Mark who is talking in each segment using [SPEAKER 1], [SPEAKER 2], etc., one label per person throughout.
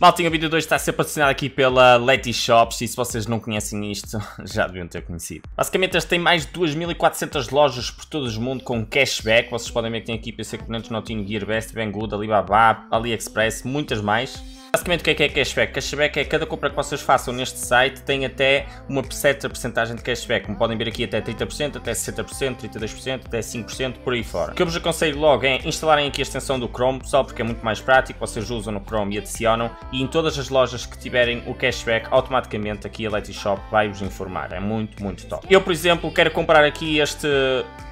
[SPEAKER 1] Maltinho, o vídeo 2 está a ser patrocinado aqui pela Letty Shops e se vocês não conhecem isto, já deviam ter conhecido. Basicamente, eles têm mais de 2.400 lojas por todo o mundo com cashback. Vocês podem ver que tem aqui PC Componentes, Notino, Gearbest, Banggood, Alibaba, AliExpress, muitas mais. Basicamente o que é que é cashback? Cashback é cada compra que vocês façam neste site tem até uma certa porcentagem de cashback. Como podem ver aqui até 30%, até 60%, 32%, até 5%, por aí fora. O que eu vos aconselho logo é instalarem aqui a extensão do Chrome, só porque é muito mais prático, vocês usam no Chrome e adicionam e em todas as lojas que tiverem o cashback, automaticamente aqui a Letty Shop vai vos informar. É muito, muito top. Eu, por exemplo, quero comprar aqui este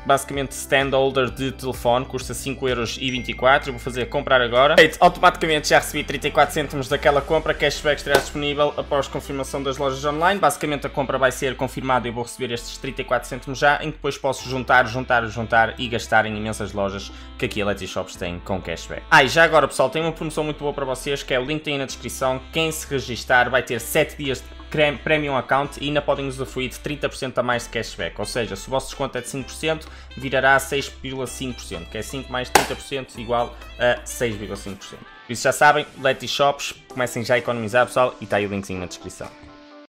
[SPEAKER 1] basicamente stand holder de telefone, custa 5,24€, eu vou fazer comprar agora. Automaticamente já recebi 34 cêntimos daquela compra, cashback estará disponível após confirmação das lojas online, basicamente a compra vai ser confirmada e eu vou receber estes 34 cêntimos já, em que depois posso juntar, juntar, juntar e gastar em imensas lojas que aqui a Letty Shops tem com cashback. Ah, e já agora pessoal, tem uma promoção muito boa para vocês, que é o link tem na descrição, quem se registrar vai ter 7 dias de Premium Account e ainda podem usufruir de 30% a mais de cashback, ou seja, se o vosso desconto é de 5%, virará a 6,5%, que é 5 mais 30% igual a 6,5%. Por isso já sabem, Letty Shops, comecem já a economizar pessoal e está aí o linkzinho na descrição.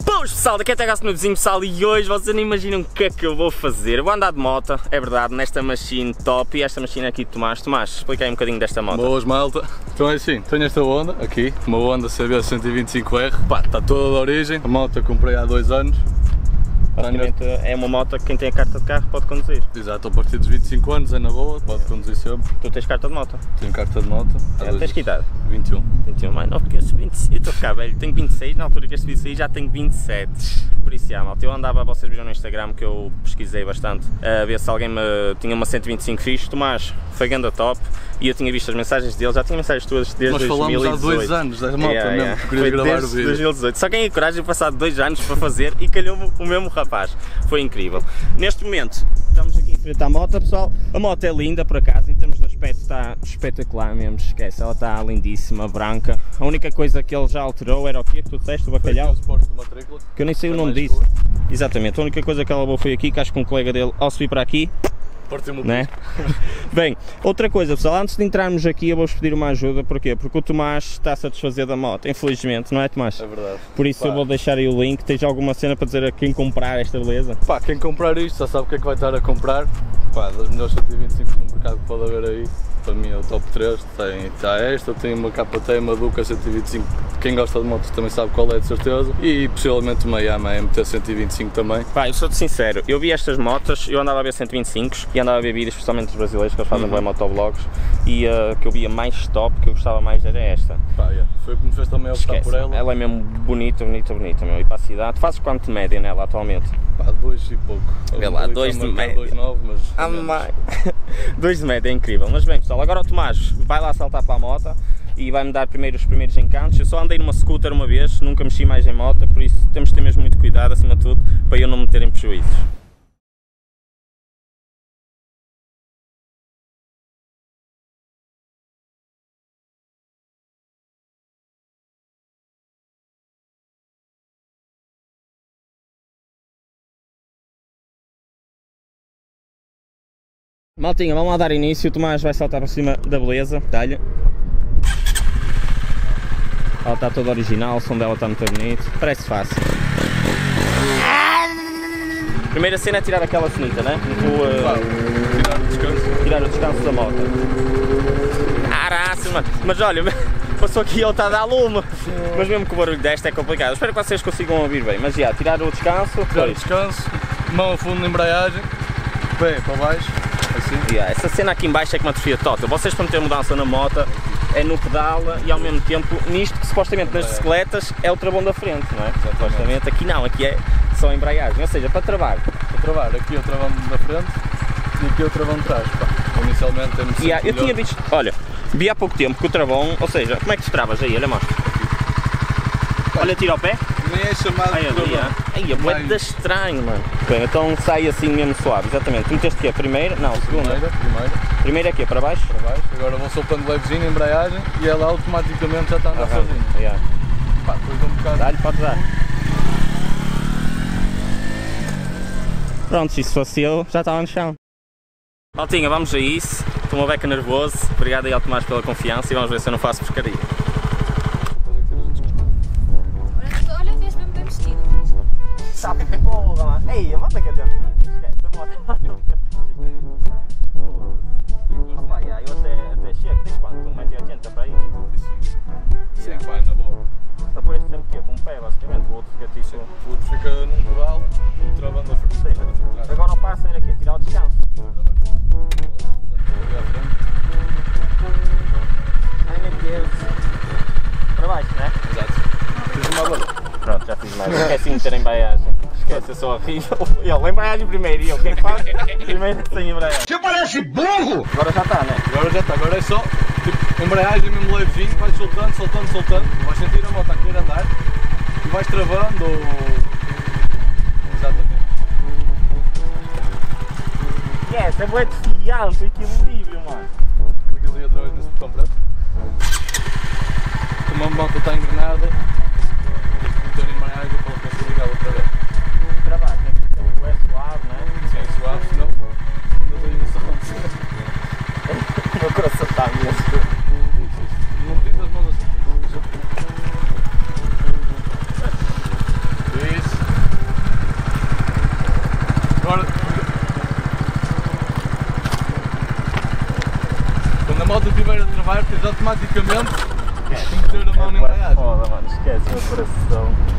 [SPEAKER 1] Boas pessoal, daqui é TH no vizinho pessoal e hoje vocês não imaginam o que é que eu vou fazer. Vou andar de moto, é verdade, nesta machine top e esta machine aqui de Tomás. Tomás, explica aí um bocadinho desta moto.
[SPEAKER 2] Boas malta, então é assim, tenho esta Honda aqui, uma Honda CB 125R, pá, está toda da origem, a moto comprei há dois anos,
[SPEAKER 1] Basicamente é uma moto que quem tem a carta de carro pode conduzir.
[SPEAKER 2] Exato, a partir dos 25 anos é na boa, pode conduzir sempre.
[SPEAKER 1] Tu tens carta de moto?
[SPEAKER 2] Tenho carta de moto.
[SPEAKER 1] É, tens que idade?
[SPEAKER 2] 21.
[SPEAKER 1] 21, mais novo porque eu 26. Eu estou a ficar velho, tenho 26, na altura que este vídeo sair já tenho 27. Por isso, já, malta, eu andava, vocês viram no Instagram que eu pesquisei bastante, a ver se alguém me tinha uma 125 fixe. Tomás, foi ganda top, e eu tinha visto as mensagens dele, já tinha mensagens tuas desde
[SPEAKER 2] Nós
[SPEAKER 1] 2018.
[SPEAKER 2] falamos há dois anos da moto
[SPEAKER 1] Yeah,
[SPEAKER 2] mesmo,
[SPEAKER 1] yeah.
[SPEAKER 2] que queria gravar o vídeo.
[SPEAKER 1] 2018. Só quem tem coragem de passar dois anos para fazer e calhou-me o mesmo rapaz. Foi incrível. Neste momento, estamos aqui em frente à moto, pessoal. A moto é linda, por acaso, em termos de aspecto está espetacular mesmo, esquece. Ela está lindíssima, branca. A única coisa que ele já alterou era o quê? Que tu disseste, o bacalhau? Que eu nem sei o nome disso. Exatamente, a única coisa que ela levou foi aqui, que acho que um colega dele, ao subir para aqui,
[SPEAKER 2] Partiu-me
[SPEAKER 1] né? Bem, outra coisa pessoal, antes de entrarmos aqui eu vou-vos pedir uma ajuda, porquê? Porque o Tomás está a satisfazer da moto, infelizmente, não é Tomás?
[SPEAKER 2] É verdade.
[SPEAKER 1] Por isso eu
[SPEAKER 2] Pá.
[SPEAKER 1] vou deixar aí o link, tens alguma cena para dizer a quem comprar esta beleza?
[SPEAKER 2] Pá, quem comprar isto já sabe o que é que vai estar a comprar. Pá, das melhores 125 no mercado que pode haver aí, para mim é o top 3. Tem, está esta, tem uma KT, uma Duca 125. Quem gosta de motos também sabe qual é de certeza. E possivelmente uma Yamaha MT 125 também.
[SPEAKER 1] Pá, eu sou-te sincero, eu vi estas motas, eu andava a ver 125 e andava a ver vídeos, especialmente dos brasileiros, que eles fazem
[SPEAKER 2] Uhum.
[SPEAKER 1] bem motovlogs, e a que eu via mais top, que eu gostava mais era esta.
[SPEAKER 2] Pá, yeah. Foi o que me fez também optar
[SPEAKER 1] Esquece,
[SPEAKER 2] por ela.
[SPEAKER 1] ela é mesmo bonita, bonita, bonita, meu, e para a cidade, tu fazes quanto de média nela atualmente?
[SPEAKER 2] Pá, dois e pouco.
[SPEAKER 1] Vê lá, dois de média.
[SPEAKER 2] 2,9, mas.
[SPEAKER 1] Ah, mãe. Dois de média, é incrível. Mas bem, pessoal, agora o Tomás vai lá saltar para a moto e vai-me dar primeiro os primeiros encantos. Eu só andei numa scooter uma vez, nunca mexi mais em moto, por isso temos de ter mesmo muito cuidado, acima de tudo, para eu não me meter em prejuízos. Maltinha, vamos lá dar início. O Tomás vai saltar para cima da beleza. Dá-lhe. Ela está toda original, o som dela está muito bonito. Parece fácil. Primeira cena é tirar aquela cenita, né? O, uh,
[SPEAKER 2] tirar o descanso.
[SPEAKER 1] tirar o descanso da moto. Caraca, mano. Mas olha, passou aqui e ele está a dar lume. Mas mesmo que o barulho desta é complicado. Espero que vocês consigam ouvir bem. Mas já, tirar o descanso.
[SPEAKER 2] Tirar o descanso. Mão a fundo na embreagem. Pé para baixo. Assim.
[SPEAKER 1] Yeah, essa cena aqui em baixo é que me atrofia total. Vocês para meter mudança na moto é no pedal e ao mesmo tempo nisto que supostamente nas
[SPEAKER 2] É.
[SPEAKER 1] bicicletas é o travão da frente, não é? Supostamente aqui não, aqui é só embreagem. Ou seja, para travar.
[SPEAKER 2] Para travar. Aqui eu travão da frente e aqui eu travão de trás. Pá. Inicialmente temos sempre
[SPEAKER 1] Yeah, eu
[SPEAKER 2] melhor.
[SPEAKER 1] tinha visto, olha, vi há pouco tempo que o travão, ou seja, como é que tu travas aí? Olha, mostra. Olha, tira ao pé.
[SPEAKER 2] Nem é chamado
[SPEAKER 1] Ai,
[SPEAKER 2] de
[SPEAKER 1] ali, ah. Ai, é de estranho, mano. Bem, então sai assim mesmo suave, exatamente. Tu meteste o quê? A primeira? Não, a segunda.
[SPEAKER 2] Primeira, primeira,
[SPEAKER 1] Primeira é quê? Para baixo?
[SPEAKER 2] para baixo. Agora vou soltando levezinho a embreagem e ela automaticamente já está a andar sozinha.
[SPEAKER 1] yeah.
[SPEAKER 2] Pá, depois de um bocado.
[SPEAKER 1] Dá-lhe, pode dar. Pronto, se isso fosse eu, já estava no chão. Maltinha, vamos a isso. Estou uma beca nervoso. Obrigado aí ao Tomás pela confiança e vamos ver se eu não faço pescaria. Porra, mano. Ei, a moto é que é da fita. Esquece, a moto. Opa, já, eu até, Eu primeiro e eu, o que é que faz? Primeiro sem embreagem.
[SPEAKER 3] Você parece burro!
[SPEAKER 1] Agora já está, né?
[SPEAKER 2] Agora já está, agora é só tipo, embreagem mesmo levezinho, vais soltando, soltando, soltando, vais sentir a moto a querer andar e vais travando ou. Exatamente.
[SPEAKER 1] Yes, é bué defiante, equilíbrio, mano.
[SPEAKER 2] Clicas aí outra vez nesse botão preto. Como a moto está engrenada, meter embreagem para ela conseguir ligar outra vez.
[SPEAKER 1] Trabalho, tem que ter bué suave?
[SPEAKER 2] Sem suave, senão não tenho noção.
[SPEAKER 1] Meu coração está mesmo.
[SPEAKER 2] Não metes as mãos assim. Isso. Agora. Quando a moto estiver a travar, tens automaticamente que meter a mão na embreagem.
[SPEAKER 1] Foda, mano, esquece o coração.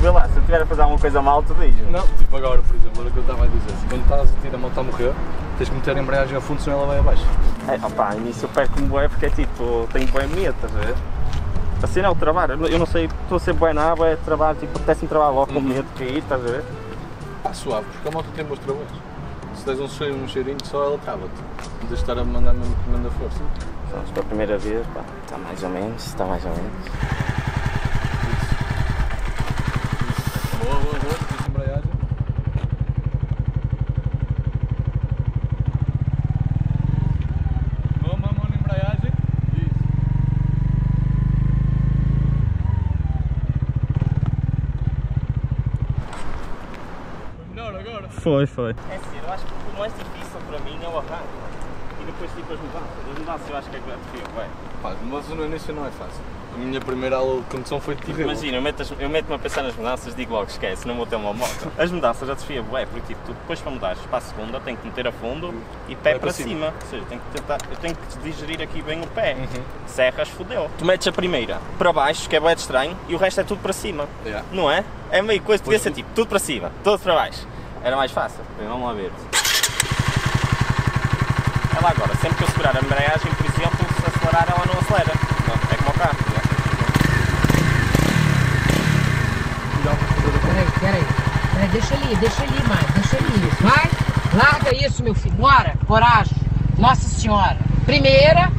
[SPEAKER 1] Vê lá, se eu tiver a fazer alguma coisa mal, tu diz-me.
[SPEAKER 2] Não, tipo agora, por exemplo, era o que eu estava a dizer. Quando estás a sentir a moto a morrer, tens que meter a embreagem a fundo, senão ela vai abaixo.
[SPEAKER 1] É, opa, início eu perco-me bué porque é tipo, tenho bué medo, estás a ver? Assim não, trabalho, eu não sei, estou a ser bué na água, é trabalho, tipo, apetece-me trabalhar logo com medo de cair, estás a ver?
[SPEAKER 2] Ah, suave, porque a moto tem bons travões. Se des um cheirinho, um cheirinho, só ela trava-te. De estar a mandar mesmo comendo a força.
[SPEAKER 1] Vamos para a primeira vez, pá, está mais ou menos, está mais ou menos.
[SPEAKER 2] Boa, boa, boa, fiz embreagem. Toma a mão na embreagem. Isso. Foi melhor agora.
[SPEAKER 1] Foi, foi. É assim, eu acho que o mais difícil para mim é o arranque. E depois tipo as mudanças. As mudanças eu acho que é que é ué.
[SPEAKER 2] Pá, mas no início não é fácil. A minha primeira aula de condução foi terrível.
[SPEAKER 1] Imagina, eu meto-me meto a pensar nas mudanças digo logo, esquece, não vou ter uma moto. As mudanças já desafia, ué, porque tipo, tu depois para mudares para a segunda tenho que meter a fundo e pé
[SPEAKER 2] Vai
[SPEAKER 1] para,
[SPEAKER 2] para
[SPEAKER 1] cima.
[SPEAKER 2] cima.
[SPEAKER 1] Ou seja, tenho que tentar, eu tenho que digerir aqui bem o pé.
[SPEAKER 2] Uhum.
[SPEAKER 1] Serras, fodeu. Tu metes a primeira para baixo, que é bem estranho, e o resto é tudo para cima.
[SPEAKER 2] Yeah.
[SPEAKER 1] Não é? É meio coisa, podia ser tipo, tudo para cima, tudo para baixo. Era mais fácil. Bem, Vamos lá ver. Lá agora, sempre que eu segurar a embreagem, por exemplo, se acelerar ela não acelera. Não, é como o carro. não é?
[SPEAKER 4] Peraí, peraí. Peraí, deixa ali, deixa ali mais, deixa ali. Vai, larga isso, meu filho. Bora, coragem. Nossa Senhora. Primeira,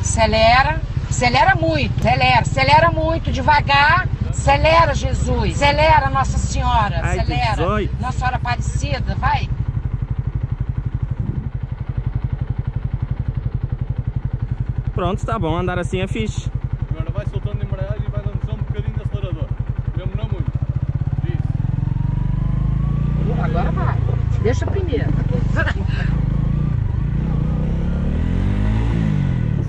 [SPEAKER 4] acelera, acelera muito, acelera, acelera muito, devagar. Acelera, Jesus. Acelera, Nossa Senhora.
[SPEAKER 1] Ai,
[SPEAKER 4] Acelera.
[SPEAKER 1] 18.
[SPEAKER 4] Nossa Senhora Aparecida, vai.
[SPEAKER 1] Pronto, está bom, andar assim é fixe.
[SPEAKER 2] Agora vai soltando a embreagem e vai dando só um bocadinho de acelerador. Mesmo não muito. Isso.
[SPEAKER 4] Agora vai. Deixa primeiro.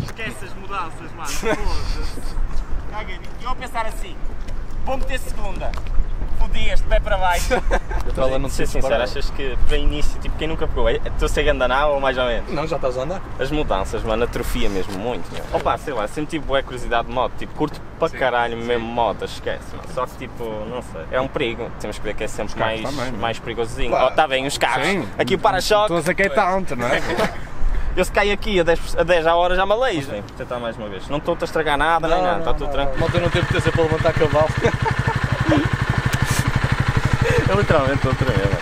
[SPEAKER 1] Esquece as mudanças, mano. Foda-se. E eu a pensar assim: vou meter segunda. Fodi este pé para baixo.
[SPEAKER 2] A trela não te
[SPEAKER 1] Ser sincero,
[SPEAKER 2] separar.
[SPEAKER 1] achas que para início, tipo, quem nunca pegou, é- estou a ser andar ou mais ou menos?
[SPEAKER 2] Não, já estás a andar.
[SPEAKER 1] As mudanças, mano, atrofia mesmo muito. Meu. Opa, sei lá, sempre tive boa curiosidade de moto. Tipo, curto para
[SPEAKER 2] Sim,
[SPEAKER 1] caralho
[SPEAKER 2] sim.
[SPEAKER 1] mesmo motas, esquece. Mano. Só que, tipo, não sei. É um perigo. Temos que ver que é sempre mais,
[SPEAKER 3] também, é?
[SPEAKER 1] mais perigosinho.
[SPEAKER 3] Claro.
[SPEAKER 1] Oh, tá bem, os carros.
[SPEAKER 3] Sim.
[SPEAKER 1] Aqui o para-choque.
[SPEAKER 3] Estou a dizer que é tanto, não é?
[SPEAKER 1] Eu se caio aqui a 10, a 10 à hora já me aleijo. Vou tentar mais uma vez. Não estou-te a estragar nada, nem nada. Está tudo tranquilo.
[SPEAKER 2] A moto não tem potência para levantar cavalo.
[SPEAKER 1] Eu literalmente estou a tremer.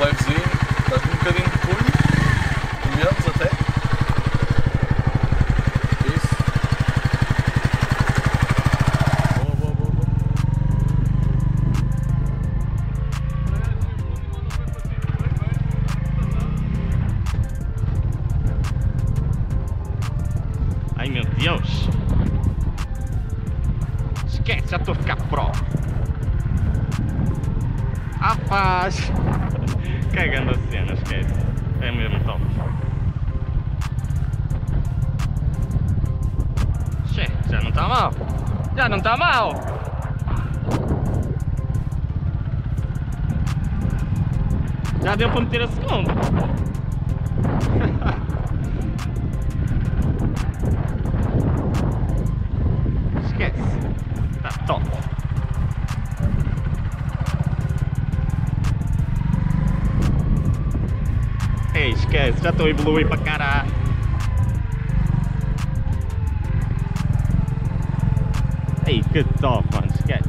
[SPEAKER 2] Levezinho,
[SPEAKER 1] Já não está mal. Já deu para meter a segunda. Esquece. Tá top. Ei, esquece, já estou a evoluir para caralho. Que top, mano, esquece.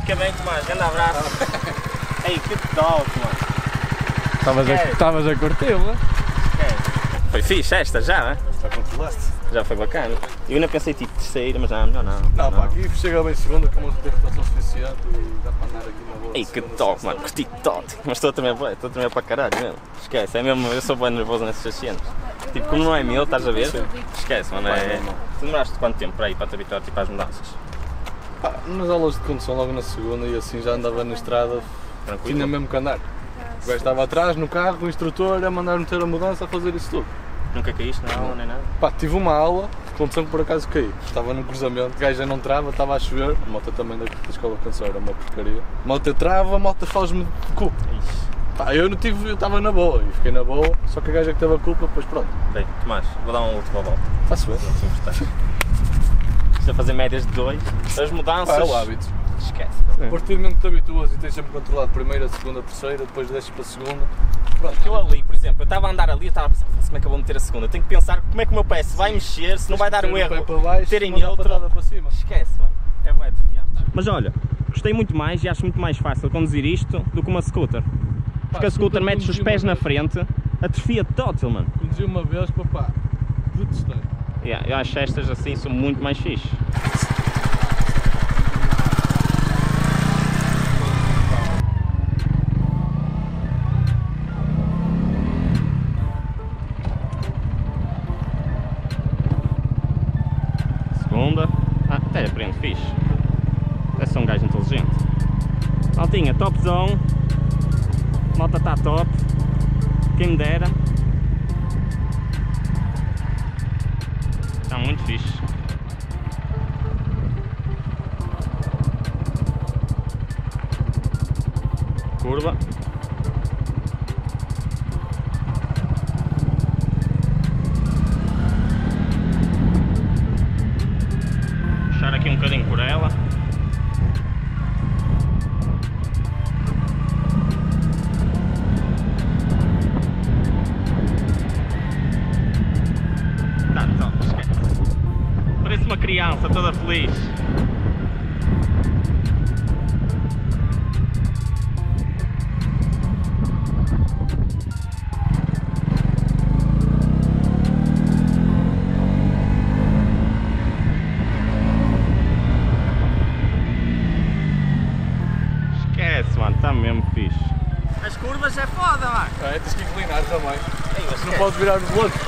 [SPEAKER 1] Fica bem, Tomás, grande abraço. Ei, que top, mano.
[SPEAKER 2] Estavas a, estavas a curti-la.
[SPEAKER 1] Foi fixe esta já, né?
[SPEAKER 2] Já controlaste?
[SPEAKER 1] Já foi bacana. Eu ainda pensei tipo terceira, mas já melhor não.
[SPEAKER 2] Não, pá, aqui chega bem segunda com uma rotação suficiente e dá para andar aqui na boa.
[SPEAKER 1] Ei, que
[SPEAKER 2] segunda,
[SPEAKER 1] top,
[SPEAKER 2] terceira.
[SPEAKER 1] mano, curti top. Mas estou também, bué, estou também para caralho mesmo. Esquece, é mesmo, eu sou bem nervoso nessas cenas. Tipo, como não é meu, estás a ver? Esquece, mano, é...
[SPEAKER 2] normal.
[SPEAKER 1] Tu demoraste quanto tempo para ir para te habituar tipo, às mudanças?
[SPEAKER 2] Pá, nas aulas de condução logo na segunda e assim já andava na estrada,
[SPEAKER 1] Tranquilo?
[SPEAKER 2] tinha mesmo que andar. O gajo estava atrás no carro, o instrutor a mandar meter a mudança a fazer isso tudo.
[SPEAKER 1] Nunca caíste na aula nem nada?
[SPEAKER 2] Pá, tive uma aula condução que por acaso caí. Estava num cruzamento, o gajo já não trava, estava a chover. A moto também da, escola condução era uma porcaria. A moto trava, a moto faz-me de cu.
[SPEAKER 1] Ixi.
[SPEAKER 2] Pá, eu não tive, eu estava na boa e fiquei na boa, só que a gaja que teve a culpa, depois pronto,
[SPEAKER 1] Bem, Tomás, vou dar uma última volta.
[SPEAKER 2] está-se bem.
[SPEAKER 1] Não se importar. Estou a fazer médias de dois. As mudanças...
[SPEAKER 2] Pá, é o hábito.
[SPEAKER 1] Esquece.
[SPEAKER 2] A partir do momento que te habituas e tens sempre controlado primeira, segunda, terceira, depois desces para a segunda, pronto.
[SPEAKER 1] Porque eu ali, por exemplo, eu estava a andar ali, eu estava a pensar, "Foda-se, como é que eu vou meter a segunda? Eu tenho que pensar como é que o meu pé se vai mexer, se não vai dar um erro.
[SPEAKER 2] para baixo,
[SPEAKER 1] ter em
[SPEAKER 2] mandar a
[SPEAKER 1] neutro.
[SPEAKER 2] patada para cima.
[SPEAKER 1] Esquece, mano. É bué de fiado. Mas olha, gostei muito mais e acho muito mais fácil conduzir isto do que uma scooter. Porque a scooter metes os pés na frente, atrofia total, mano.
[SPEAKER 2] Conduzi uma vez, papá, detestei.
[SPEAKER 1] Yeah, eu acho estas assim são muito mais fixe. Fixe. É só um gajo inteligente. Maltinha, top zone. Malta está top. Quem me dera. Está muito fixe. Curva. Ei, mas
[SPEAKER 2] Não podes virar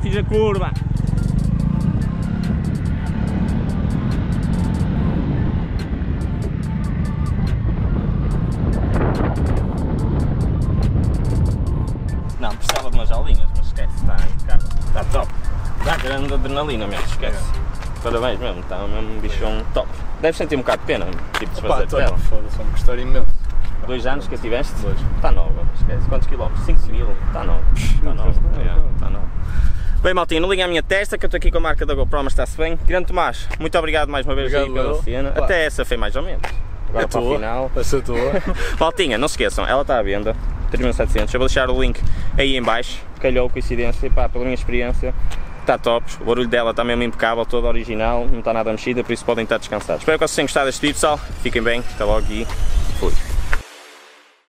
[SPEAKER 1] já fiz a curva! Não, precisava de umas aulinhas, mas esquece, está impecável, está top. Dá grande adrenalina mesmo, esquece. Parabéns mesmo, está mesmo um bichão top. Deves sentir um bocado de pena, tipo, de fazer dela.
[SPEAKER 2] foda-se, gostar imenso.
[SPEAKER 1] Dois anos que a tiveste?
[SPEAKER 2] Dois.
[SPEAKER 1] Está nova, esquece. Quantos quilómetros? 5 mil? Está nova. Está nova. Está nova. Bem, Maltinho, não liguem à minha testa que eu estou aqui com a marca da GoPro, mas está-se bem. Grande Tomás, muito obrigado mais uma vez
[SPEAKER 2] Obrigado,
[SPEAKER 1] pela cena.
[SPEAKER 2] Pá.
[SPEAKER 1] Até essa foi mais ou menos. Agora
[SPEAKER 2] É
[SPEAKER 1] para o final.
[SPEAKER 2] Essa é tua.
[SPEAKER 1] Maltinha, não se esqueçam, ela está à venda, 3700. Eu vou deixar o link aí em baixo. Calhou, coincidência, pá, pela minha experiência, está top. O barulho dela está mesmo impecável, toda original, não está nada mexida, por isso podem estar descansados. Espero que vocês tenham gostado deste vídeo, pessoal. Fiquem bem, até logo e